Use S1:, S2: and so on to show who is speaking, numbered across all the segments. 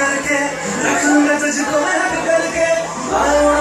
S1: करके रखूँगा तुझको हक करके। आऊँगा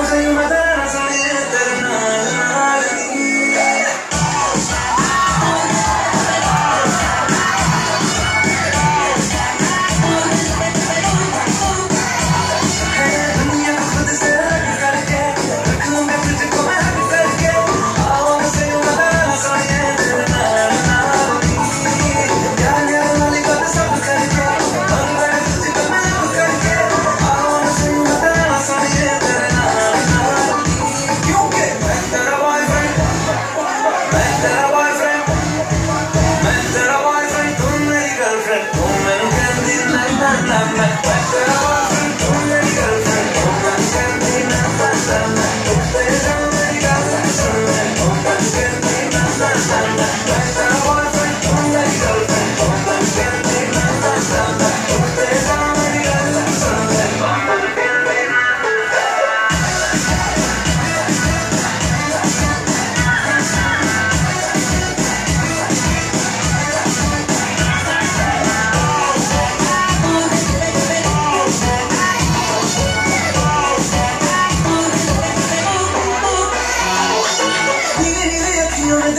S1: you're